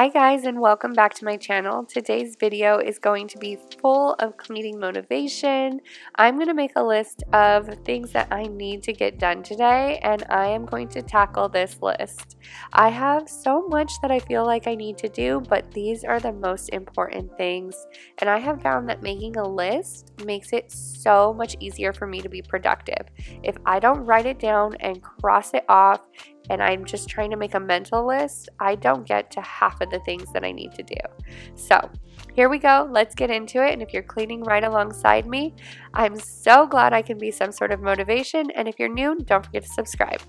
Hi guys and welcome back to my channel. Today's video is going to be full of cleaning motivation. I'm going to make a list of things that I need to get done today and I am going to tackle this list. I have so much that I feel like I need to do but these are the most important things and I have found that making a list makes it so much easier for me to be productive. If I don't write it down and cross it off and I'm just trying to make a mental list, I don't get to half of the things that I need to do. So here we go. Let's get into it. And if you're cleaning right alongside me, I'm so glad I can be some sort of motivation. And if you're new, don't forget to subscribe.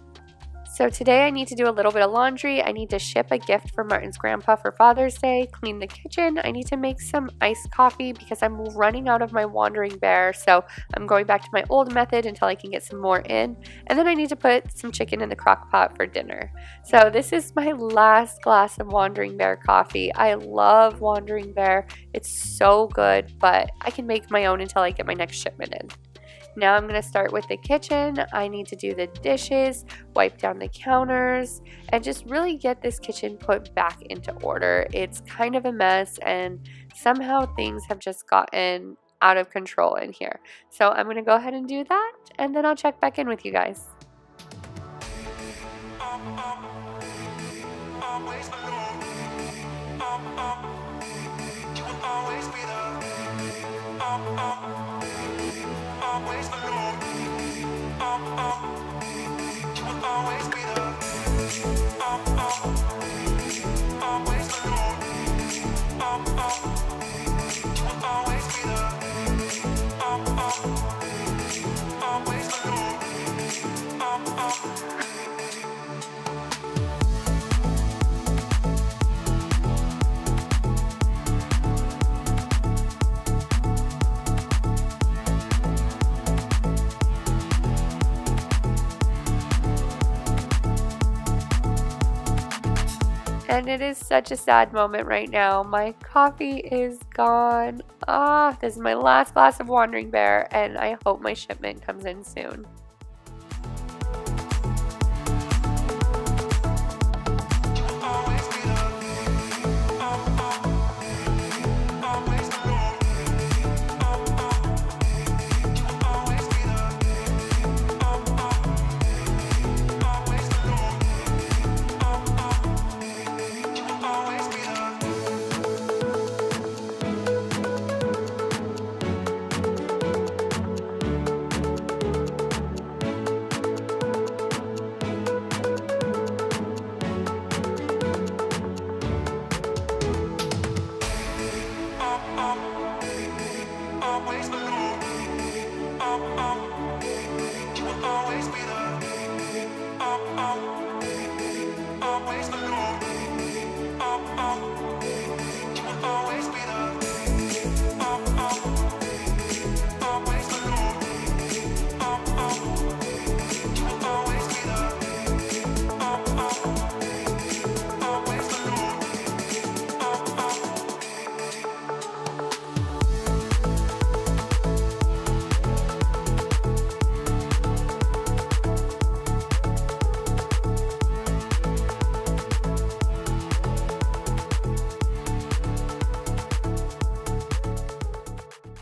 So today I need to do a little bit of laundry. I need to ship a gift for Martin's grandpa for Father's Day, clean the kitchen. I need to make some iced coffee because I'm running out of my Wandering Bear. So I'm going back to my old method until I can get some more in. And then I need to put some chicken in the crock pot for dinner. So this is my last glass of Wandering Bear coffee. I love Wandering Bear. It's so good, but I can make my own until I get my next shipment in. Now I'm going to start with the kitchen. I need to do the dishes, wipe down the counters, and just really get this kitchen put back into order. It's kind of a mess and somehow things have just gotten out of control in here. So I'm going to go ahead and do that and then I'll check back in with you guys. always alone. Oh, oh, you will always be the And it is such a sad moment right now. My coffee is gone. Ah, this is my last glass of Wandering Bear, and I hope my shipment comes in soon.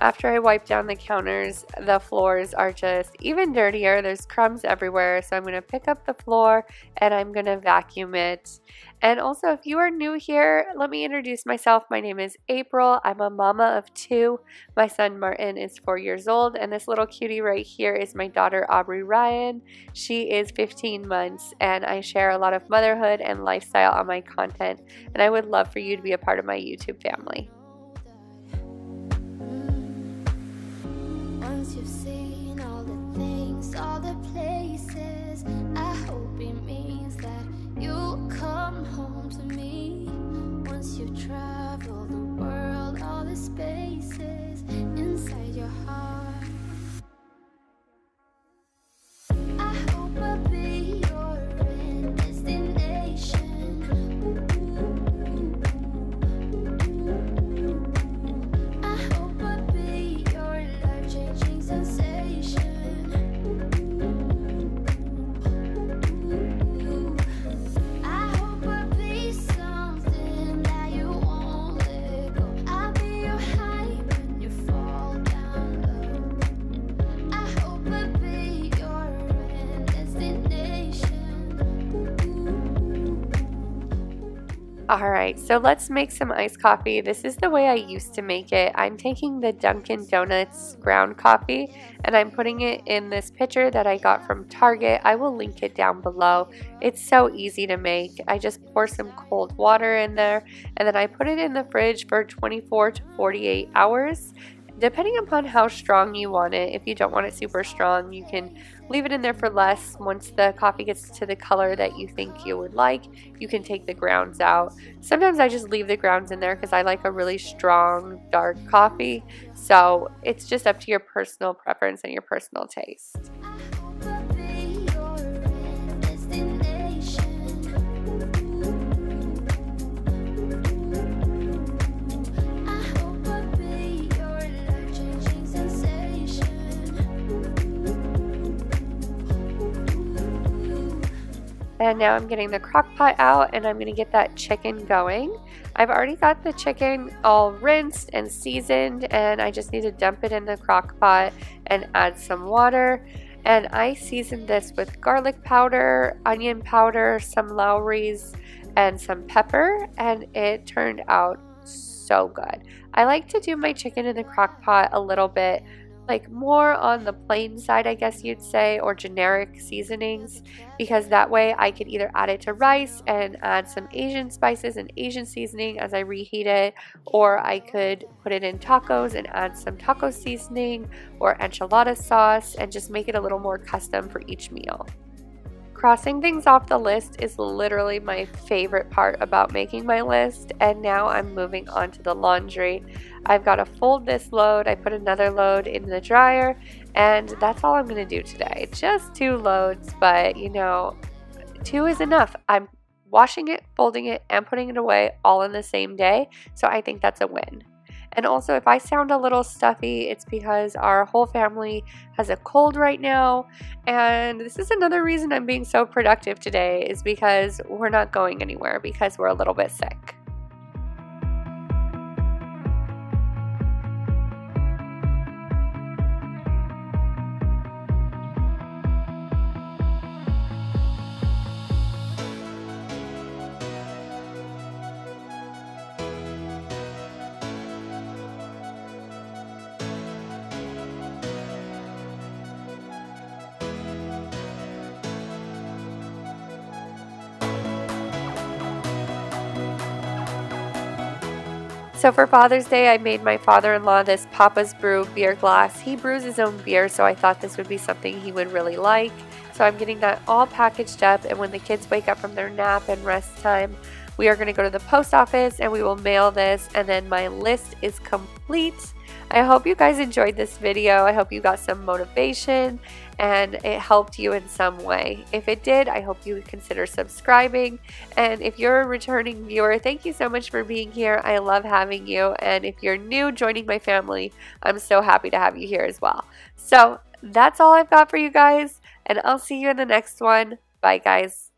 After I wipe down the counters, the floors are just even dirtier. There's crumbs everywhere. So I'm going to pick up the floor and I'm going to vacuum it. And also, if you are new here, let me introduce myself. My name is April. I'm a mama of two. My son Martin is four years old. And this little cutie right here is my daughter Aubrey Ryan. She is 15 months. And I share a lot of motherhood and lifestyle on my content. And I would love for you to be a part of my YouTube family. you've seen all the things, all the Alright, so let's make some iced coffee. This is the way I used to make it. I'm taking the Dunkin' Donuts ground coffee and I'm putting it in this pitcher that I got from Target. I will link it down below. It's so easy to make. I just pour some cold water in there and then I put it in the fridge for 24 to 48 hours depending upon how strong you want it. If you don't want it super strong, you can leave it in there for less. Once the coffee gets to the color that you think you would like, you can take the grounds out. Sometimes I just leave the grounds in there because I like a really strong, dark coffee. So it's just up to your personal preference and your personal taste. And now I'm getting the crock pot out and I'm going to get that chicken going. I've already got the chicken all rinsed and seasoned and I just need to dump it in the crock pot and add some water. And I seasoned this with garlic powder, onion powder, some Lawry's, and some pepper and it turned out so good. I like to do my chicken in the crock pot a little bit like more on the plain side, I guess you'd say, or generic seasonings, because that way I could either add it to rice and add some Asian spices and Asian seasoning as I reheat it, or I could put it in tacos and add some taco seasoning or enchilada sauce and just make it a little more custom for each meal. Crossing things off the list is literally my favorite part about making my list, and now I'm moving on to the laundry. I've got to fold this load, I put another load in the dryer, and that's all I'm going to do today. Just two loads, but you know, two is enough. I'm washing it, folding it, and putting it away all in the same day, so I think that's a win. And also, if I sound a little stuffy, it's because our whole family has a cold right now. And this is another reason I'm being so productive today, is because we're not going anywhere because we're a little bit sick. So for Father's Day, I made my father-in-law this Papa's Brew beer glass. He brews his own beer, so I thought this would be something he would really like. So I'm getting that all packaged up, and when the kids wake up from their nap and rest time, we are going to go to the post office and we will mail this, and then my list is complete. I hope you guys enjoyed this video. I hope you got some motivation and it helped you in some way. If it did, I hope you consider subscribing. And if you're a returning viewer, thank you so much for being here. I love having you. And if you're new joining my family, I'm so happy to have you here as well. So that's all I've got for you guys. And I'll see you in the next one. Bye, guys.